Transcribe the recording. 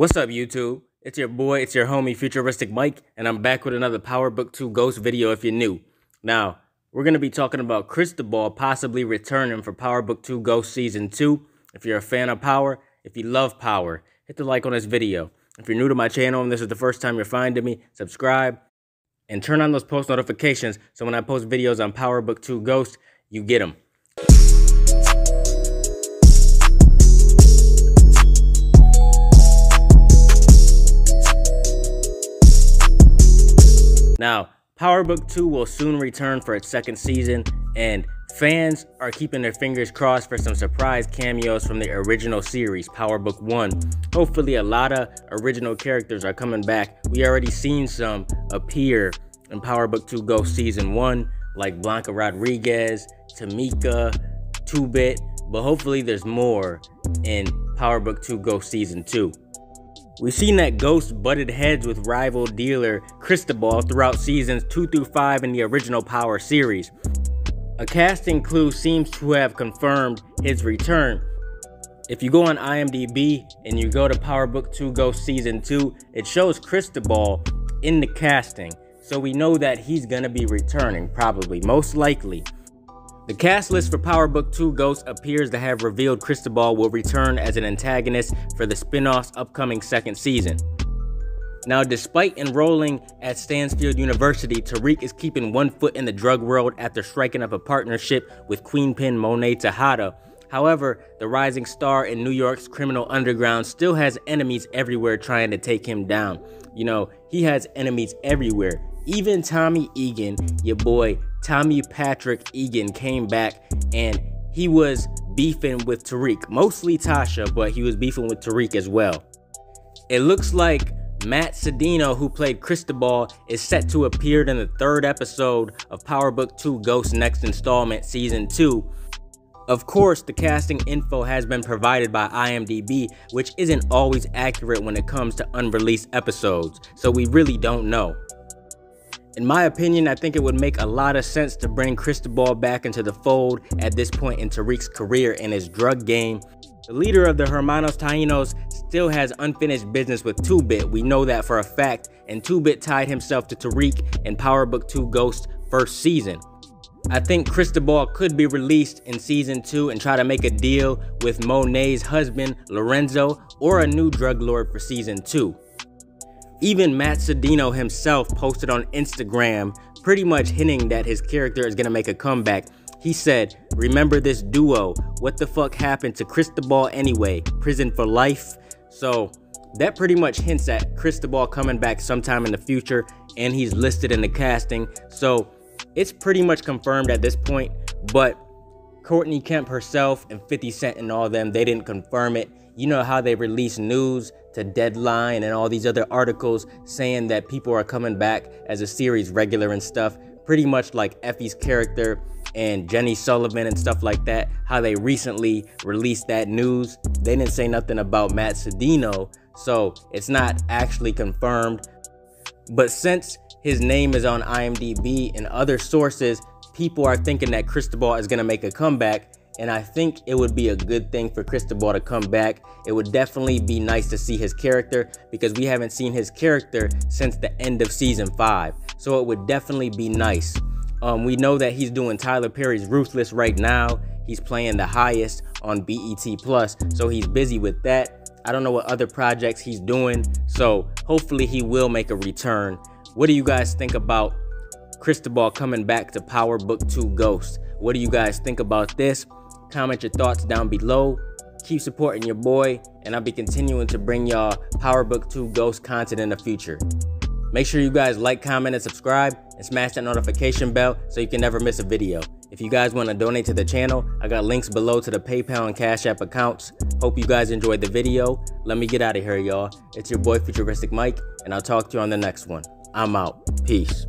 What's up, YouTube? It's your boy, it's your homie, Futuristic Mike, and I'm back with another Power Book 2 Ghost video if you're new. Now, we're going to be talking about Cristobal possibly returning for Power Book 2 Ghost Season 2. If you're a fan of Power, if you love Power, hit the like on this video. If you're new to my channel and this is the first time you're finding me, subscribe and turn on those post notifications so when I post videos on Power Book 2 Ghost, you get them. Now, Power Book 2 will soon return for its second season, and fans are keeping their fingers crossed for some surprise cameos from the original series, Power Book 1. Hopefully, a lot of original characters are coming back. We already seen some appear in Power Book 2 Ghost Season 1, like Blanca Rodriguez, Tamika, 2-Bit, but hopefully there's more in Power Book 2 Ghost Season 2. We've seen that Ghost butted heads with rival dealer Cristobal throughout seasons 2 through 5 in the original Power series. A casting clue seems to have confirmed his return. If you go on IMDb and you go to Power Book 2 Ghost Season 2, it shows Cristobal in the casting. So we know that he's gonna be returning, probably, most likely. The cast list for Power Book 2 Ghost appears to have revealed Cristobal will return as an antagonist for the spin-off's upcoming second season. Now, despite enrolling at Stansfield University, Tariq is keeping one foot in the drug world after striking up a partnership with Queenpin Monet Tejada. However, the rising star in New York's criminal underground still has enemies everywhere trying to take him down. You know, he has enemies everywhere. Even Tommy Egan, your boy Tommy Patrick Egan, came back and he was beefing with Tariq. Mostly Tasha, but he was beefing with Tariq as well. It looks like Matt Cedeño, who played Cristobal, is set to appear in the third episode of Power Book 2 Ghost Next Installment Season 2. Of course, the casting info has been provided by IMDb, which isn't always accurate when it comes to unreleased episodes, so we really don't know. In my opinion, I think it would make a lot of sense to bring Cristobal back into the fold at this point in Tariq's career and his drug game. The leader of the Hermanos Taínos still has unfinished business with 2-Bit, we know that for a fact, and 2-Bit tied himself to Tariq in Power Book 2 Ghost first season. I think Cristobal could be released in season 2 and try to make a deal with Monet's husband, Lorenzo, or a new drug lord for season 2. Even Matt Cedeño himself posted on Instagram pretty much hinting that his character is gonna make a comeback. He said, remember this duo, what the fuck happened to Cristobal anyway, prison for life? So that pretty much hints at Cristobal coming back sometime in the future and he's listed in the casting. So it's pretty much confirmed at this point, but Courtney Kemp herself and 50 Cent and all them, they didn't confirm it. You know how they release news to Deadline and all these other articles saying that people are coming back as a series regular and stuff. Pretty much like Effie's character and Jenny Sullivan and stuff like that. How they recently released that news. They didn't say nothing about Matt Cedeño, so it's not actually confirmed. But since his name is on IMDb and other sources, people are thinking that Cristobal is going to make a comeback and I think it would be a good thing for Cristobal to come back. It would definitely be nice to see his character because we haven't seen his character since the end of season 5. So it would definitely be nice. Um, we know that he's doing Tyler Perry's Ruthless right now. He's playing the highest on BET Plus, so he's busy with that. I don't know what other projects he's doing, so hopefully he will make a return. What do you guys think about Cristobal coming back to Power Book 2 Ghost? What do you guys think about this? Comment your thoughts down below. Keep supporting your boy, and I'll be continuing to bring y'all Power Book 2 Ghost content in the future. Make sure you guys like, comment, and subscribe, and smash that notification bell so you can never miss a video. If you guys want to donate to the channel, I got links below to the PayPal and Cash App accounts. Hope you guys enjoyed the video. Let me get out of here, y'all. It's your boy Futuristic Mike, and I'll talk to you on the next one. I'm out. Peace.